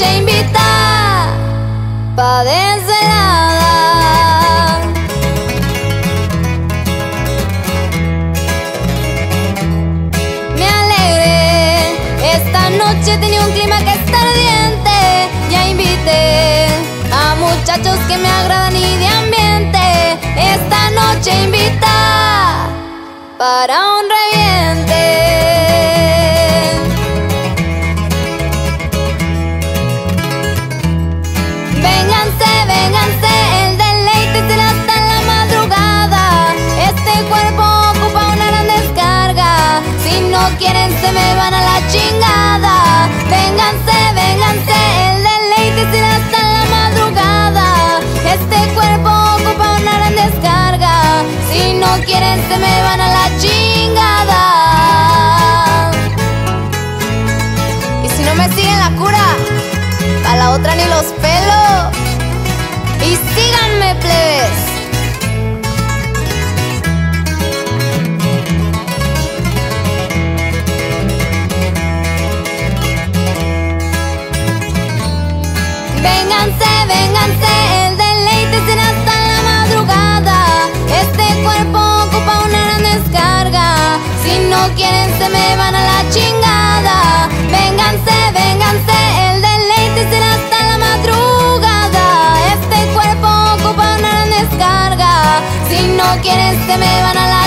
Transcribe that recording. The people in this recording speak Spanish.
noche invita pa' desvelada. Me alegré, esta noche tenía un clima que está ardiente. Ya invité a muchachos que me agradan y quieren, se me van a la chingada. Vénganse, vénganse, el deleite será hasta la madrugada. Este cuerpo ocupa una gran descarga. Si no quieren, se me van a la chingada. Y si no me siguen la cura, a la otra ni los pelo. Y síganme, plebes. Vénganse, vénganse, el deleite será hasta la madrugada. Este cuerpo ocupa una gran descarga. Si no quieren, se me van a la chingada. Vénganse, vénganse, el deleite será hasta la madrugada. Este cuerpo ocupa una gran descarga. Si no quieren, se me van a la